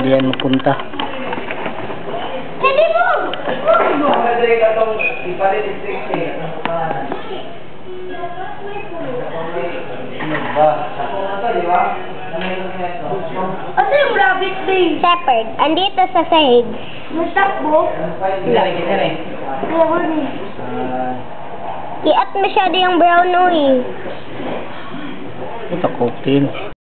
Hindi yan mapunta. Hindi mo! Ka Ano yung rabbit day? Shepherd. Andito sa sahig. Nagtakbo? Sila Iat masyado yung brown no eh. Ito, cocktail.